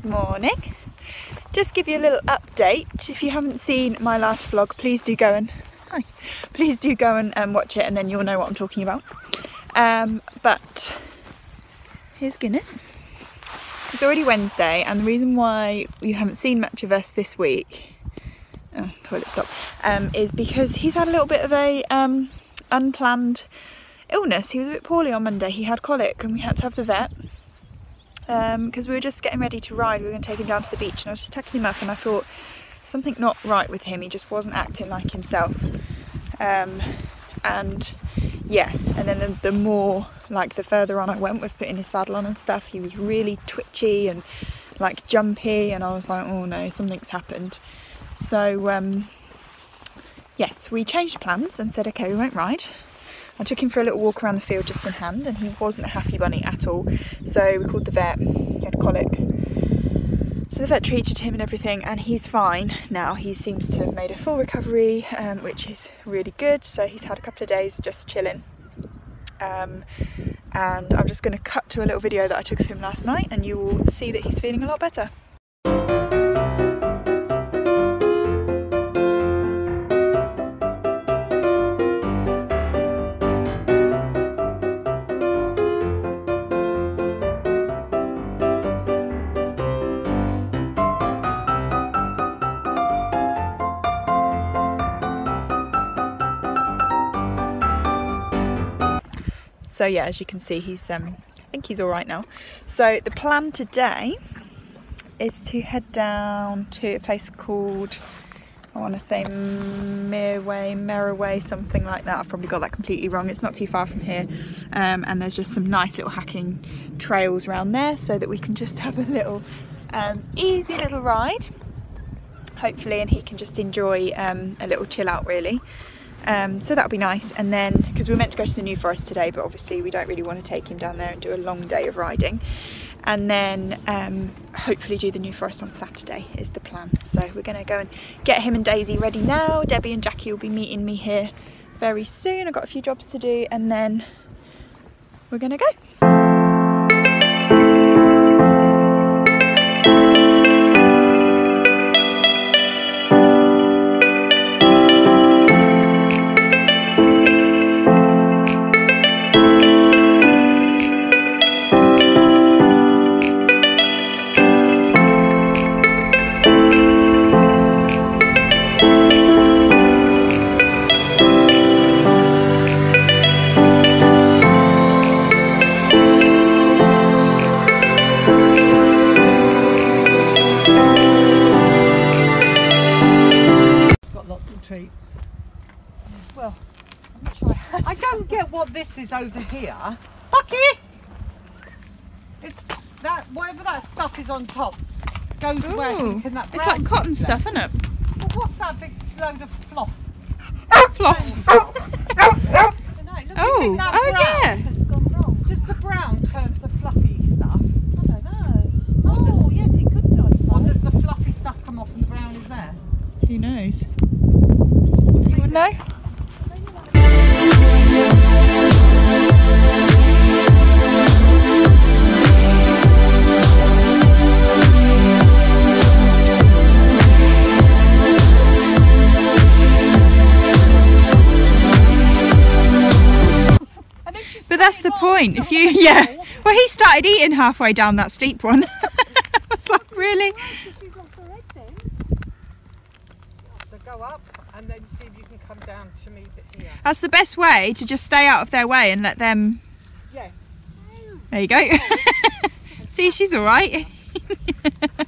Good morning. Just give you a little update. If you haven't seen my last vlog, please do go and hi, please do go and um, watch it, and then you'll know what I'm talking about. Um, but here's Guinness. It's already Wednesday, and the reason why you haven't seen much of us this week, oh, toilet stop, um, is because he's had a little bit of a um, unplanned illness. He was a bit poorly on Monday. He had colic, and we had to have the vet because um, we were just getting ready to ride. We were going to take him down to the beach, and I was just tucking him up, and I thought something not right with him. He just wasn't acting like himself. Um, and yeah, and then the, the, more, like the further on I went with putting his saddle on and stuff, he was really twitchy and like jumpy, and I was like, oh no, something's happened. So um, yes, we changed plans and said, okay, we won't ride. I took him for a little walk around the field just in hand and he wasn't a happy bunny at all. So we called the vet, he had colic. So the vet treated him and everything and he's fine now. He seems to have made a full recovery, um, which is really good. So he's had a couple of days just chilling. Um, and I'm just going to cut to a little video that I took of him last night and you will see that he's feeling a lot better. So yeah, as you can see, he's um, I think he's all right now. So the plan today is to head down to a place called I want to say Mirway, Merraway, something like that. I've probably got that completely wrong. It's not too far from here. Um, and there's just some nice little hacking trails around there so that we can just have a little um, easy little ride, hopefully, and he can just enjoy um, a little chill out really. Um, so that'll be nice. And then, because we are meant to go to the New Forest today, but obviously we don't really want to take him down there and do a long day of riding. And then um, hopefully do the New Forest on Saturday is the plan. So we're going to go and get him and Daisy ready now. Debbie and Jackie will be meeting me here very soon. I've got a few jobs to do and then we're going to go. Is over here. Bucky! It's that, whatever that stuff is on top goes Ooh, where can that It's like cotton stuff, isn't it? Well, what's that big load of fluff? fluff. oh, oh, oh yeah. Does the brown turn to fluffy stuff? I don't know. Oh, does, yes, it could do. Or does the fluffy stuff come off and the brown is there? Who knows? Know? But that's the point. If you, yeah. Well, he started eating halfway down that steep one. I was like, really? So go up and then see if you can come down to me here. That's the best way to just stay out of their way and let them. Yes. There you go. see, she's all right.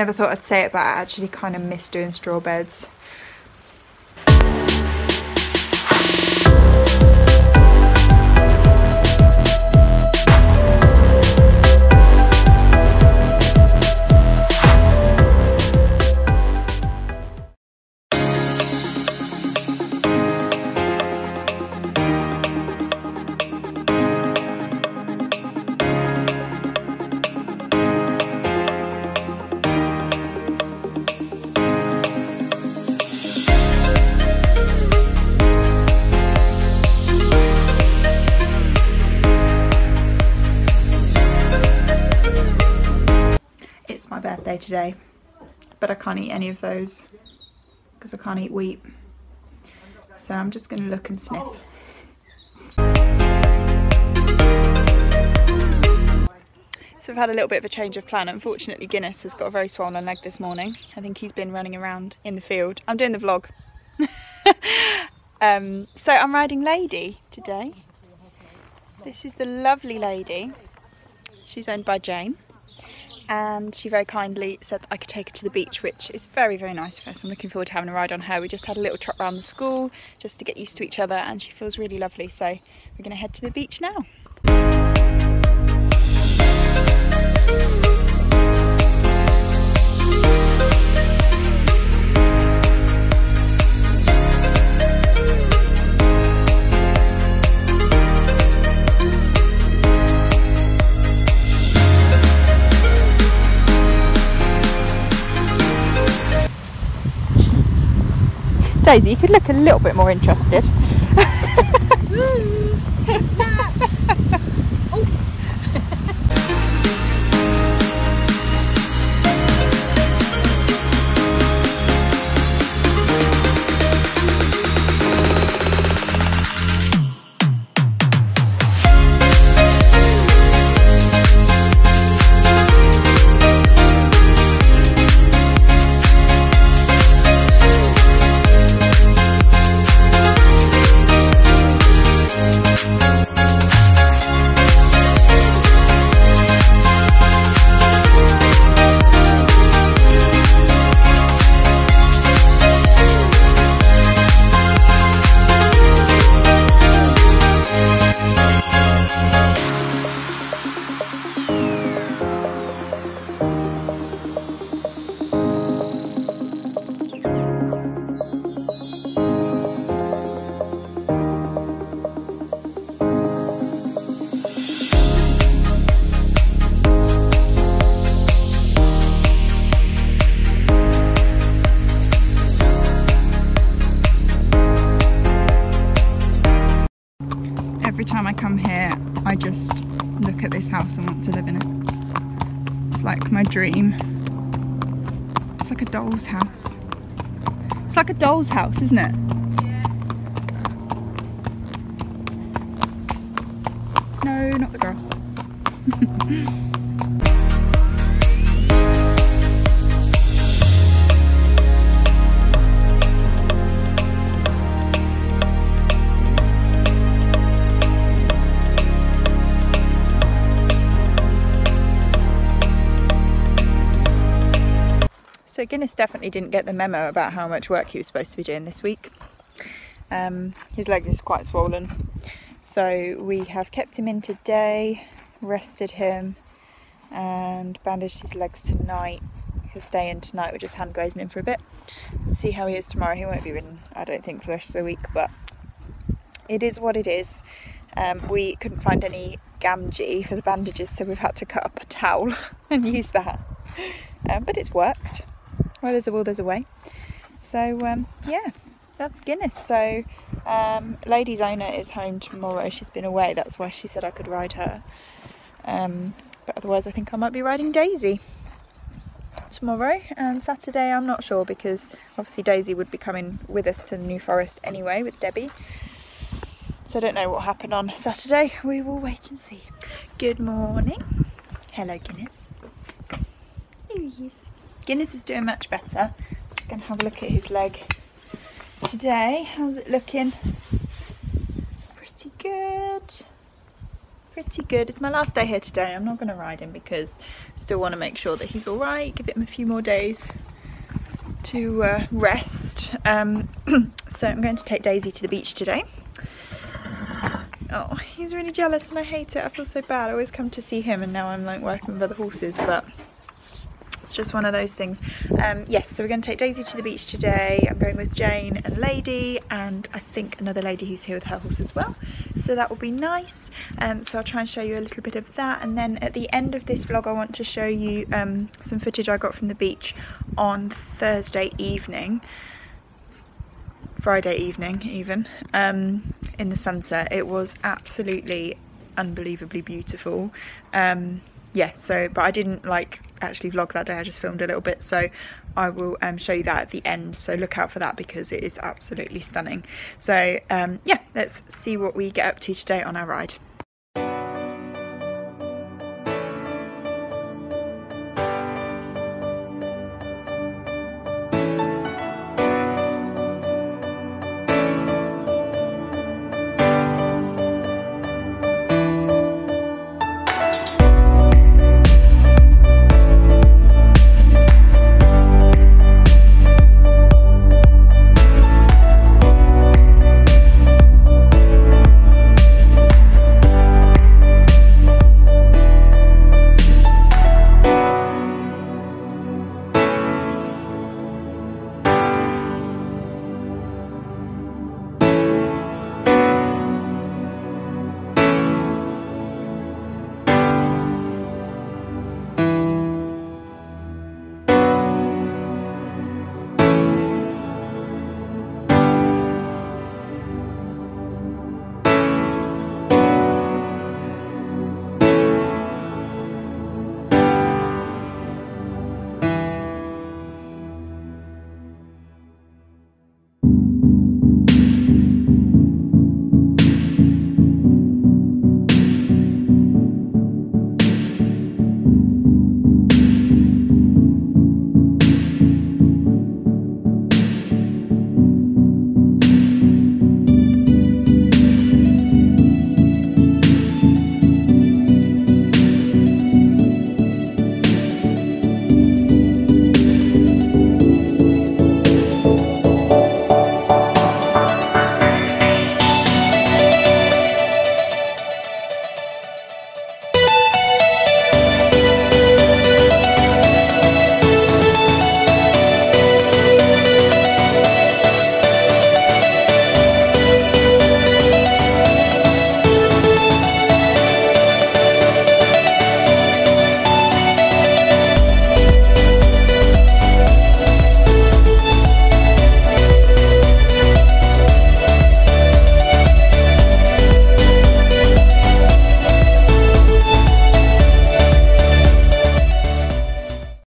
Never thought I'd say it, but I actually kind of miss doing straw beds. My birthday today, but I can't eat any of those because I can't eat wheat. So I'm just going to look and sniff. So we've had a little bit of a change of plan. Unfortunately, Guinness has got a very swollen leg this morning. I think he's been running around in the field. I'm doing the vlog. um, so I'm riding Lady today. This is the lovely lady. She's owned by Jane. And she very kindly said that I could take her to the beach, which is very, very nice of her. So I'm looking forward to having a ride on her. We just had a little trot around the school just to get used to each other, and she feels really lovely. So we're going to head to the beach now. You could look a little bit more interested. Every time I come here, I just look at this house and want to live in it. It's like my dream. It's like a doll's house. It's like a doll's house, isn't it? No, not the grass. Guinness definitely didn't get the memo about how much work he was supposed to be doing this week. Um, his leg is quite swollen. So we have kept him in today, rested him and bandaged his legs tonight. He'll stay in tonight, we're just hand grazing him for a bit and see how he is tomorrow. He won't be ridden, I don't think, for the rest of the week, but it is what it is. Um, we couldn't find any gamgee for the bandages, so we've had to cut up a towel and use that. Um, but it's worked. Well, there's a will, there's a way. So um, yeah, that's Guinness. So um, Lady's owner is home tomorrow. She's been away. That's why she said I could ride her. Um, but otherwise, I think I might be riding Daisy tomorrow and Saturday. I'm not sure because obviously Daisy would be coming with us to New Forest anyway with Debbie. So I don't know what happened on Saturday. We will wait and see. Good morning. Hello, Guinness. Here. Guinness is doing much better. Just going to have a look at his leg today. How's it looking? Pretty good. pretty good. It's my last day here today. I'm not going to ride him because I still want to make sure that he's all right. Give him a few more days to uh, rest. Um, so I'm going to take Daisy to the beach today. Oh, he's really jealous and I hate it. I feel so bad. I always come to see him and now I'm like working with other horses, but it's just one of those things. Um, yes, so we're going to take Daisy to the beach today. I'm going with Jane and Lady and I think another lady who's here with her horse as well. So that will be nice. Um, so I'll try and show you a little bit of that. And then at the end of this vlog, I want to show you um, some footage I got from the beach on Thursday evening. Friday evening even um, in the sunset it was absolutely unbelievably beautiful um, yeah so but I didn't like actually vlog that day I just filmed a little bit so I will um, show you that at the end so look out for that because it is absolutely stunning. So um, yeah let's see what we get up to today on our ride